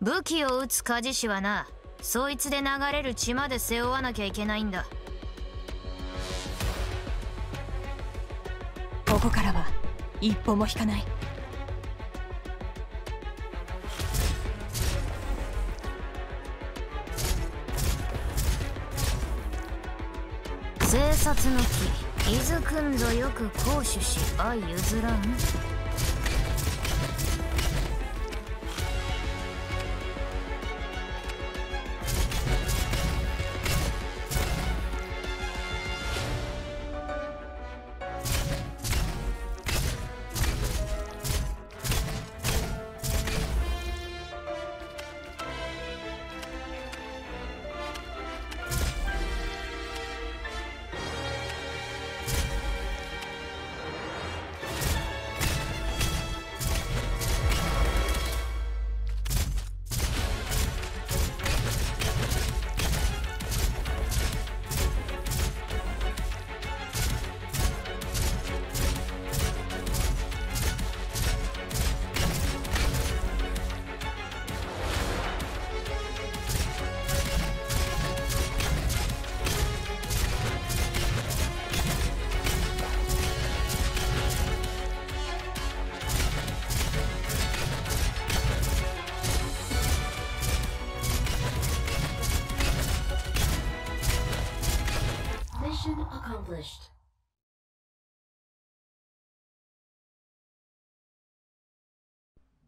武器を撃つ鍛冶師はなそいつで流れる血まで背負わなきゃいけないんだ。ここからは一歩も引かない。生殺の木伊豆くんぞよく行守し相譲らん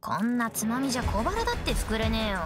こんなつまみじゃ小腹だって膨れねえよ